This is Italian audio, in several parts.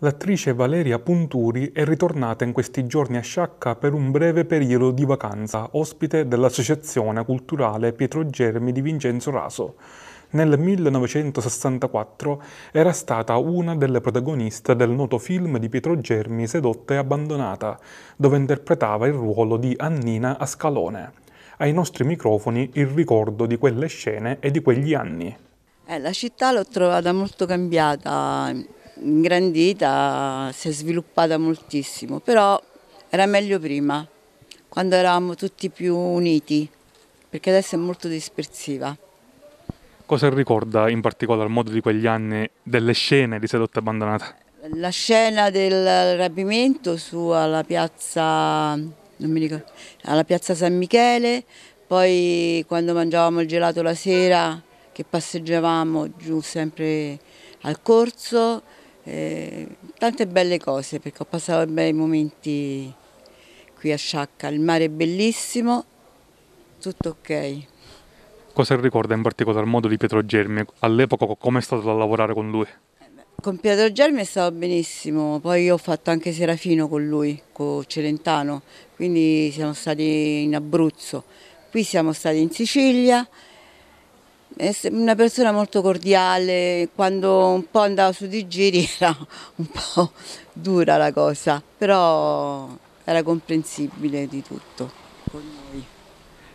L'attrice Valeria Punturi è ritornata in questi giorni a Sciacca per un breve periodo di vacanza, ospite dell'Associazione Culturale Pietro Germi di Vincenzo Raso. Nel 1964 era stata una delle protagoniste del noto film di Pietro Germi Sedotta e abbandonata, dove interpretava il ruolo di Annina Ascalone. Ai nostri microfoni il ricordo di quelle scene e di quegli anni. Eh, la città l'ho trovata molto cambiata ingrandita, si è sviluppata moltissimo, però era meglio prima, quando eravamo tutti più uniti, perché adesso è molto dispersiva. Cosa ricorda in particolar modo di quegli anni delle scene di Sedotta Abbandonata? La scena del rapimento su alla piazza, ricordo, alla piazza San Michele, poi quando mangiavamo il gelato la sera che passeggiavamo giù sempre al corso, eh, tante belle cose perché ho passato bei momenti qui a Sciacca, il mare è bellissimo, tutto ok. Cosa ricorda in particolar modo di Pietro Germi? All'epoca come è stato da lavorare con lui? Con Pietro Germi è stato benissimo, poi io ho fatto anche Serafino con lui, con Celentano, quindi siamo stati in Abruzzo, qui siamo stati in Sicilia, è una persona molto cordiale, quando un po' andava su di giri era un po' dura la cosa, però era comprensibile di tutto con noi.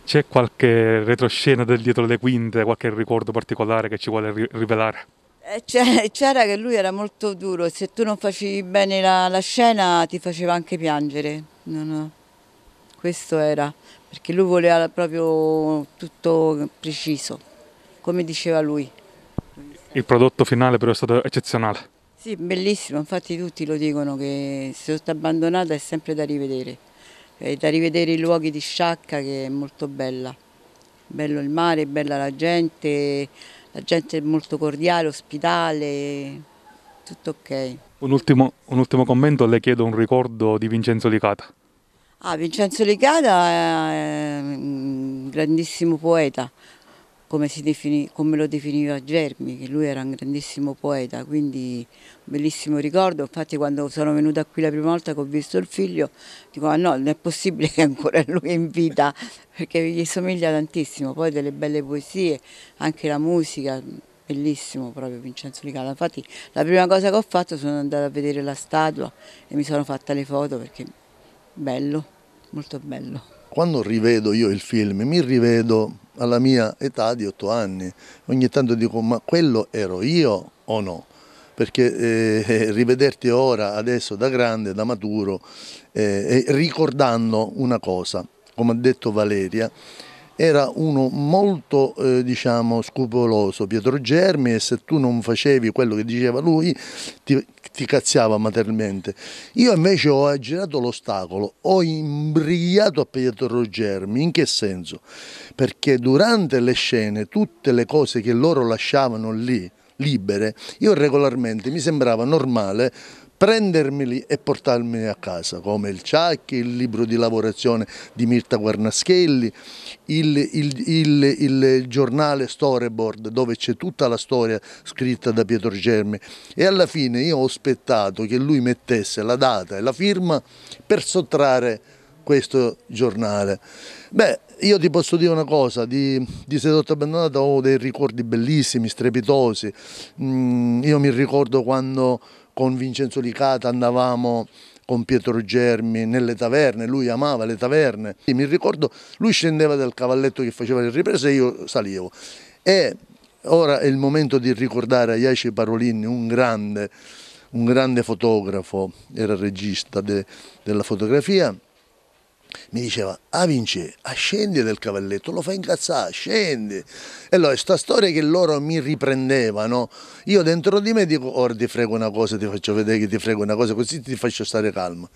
C'è qualche retroscena del dietro le quinte, qualche ricordo particolare che ci vuole rivelare? Eh, c'era che lui era molto duro, se tu non facevi bene la, la scena ti faceva anche piangere. No, no. Questo era, perché lui voleva proprio tutto preciso come diceva lui. Il prodotto finale però è stato eccezionale. Sì, bellissimo, infatti tutti lo dicono che se è abbandonata è sempre da rivedere. È da rivedere i luoghi di Sciacca che è molto bella. Bello il mare, bella la gente, la gente è molto cordiale, ospitale, tutto ok. Un ultimo, un ultimo commento, le chiedo un ricordo di Vincenzo Licata. Ah, Vincenzo Licata è un grandissimo poeta, come, definì, come, lo definiva Germi, che lui era un grandissimo poeta, quindi un bellissimo ricordo. Infatti quando sono venuta qui la prima volta che ho visto il figlio, dico ah no, non è possibile che ancora lui è in vita, perché gli somiglia tantissimo, poi delle belle poesie, anche la musica, bellissimo proprio Vincenzo Licata. Infatti la prima cosa che ho fatto sono andata a vedere la statua e mi sono fatta le foto perché bello, molto bello. Quando rivedo io il film mi rivedo alla mia età di otto anni, ogni tanto dico ma quello ero io o no? Perché eh, rivederti ora, adesso da grande, da maturo, eh, ricordando una cosa, come ha detto Valeria, era uno molto eh, diciamo, scrupoloso, Pietro Germi, e se tu non facevi quello che diceva lui ti, ti cazziava materialmente. Io invece ho aggirato l'ostacolo, ho imbrigliato a Pietro Germi, in che senso? Perché durante le scene tutte le cose che loro lasciavano lì, libere, io regolarmente mi sembrava normale prendermeli e portarmeli a casa, come il Ciacchi, il libro di lavorazione di Mirta Guarnaschelli, il, il, il, il giornale Storyboard dove c'è tutta la storia scritta da Pietro Germi e alla fine io ho aspettato che lui mettesse la data e la firma per sottrarre questo giornale. Beh, io ti posso dire una cosa, di, di Sedotta Abbandonata ho dei ricordi bellissimi, strepitosi. Mm, io mi ricordo quando con Vincenzo Licata andavamo con Pietro Germi nelle taverne, lui amava le taverne. Mi ricordo, lui scendeva dal cavalletto che faceva le riprese e io salivo. E ora è il momento di ricordare a Iaci Parolini, un grande, un grande fotografo, era regista de, della fotografia, mi diceva, ah Vince, scendi del cavalletto, lo fai incazzare, scendi. E allora, questa storia che loro mi riprendevano, io dentro di me dico, ora ti frego una cosa, ti faccio vedere che ti frego una cosa, così ti faccio stare calmo.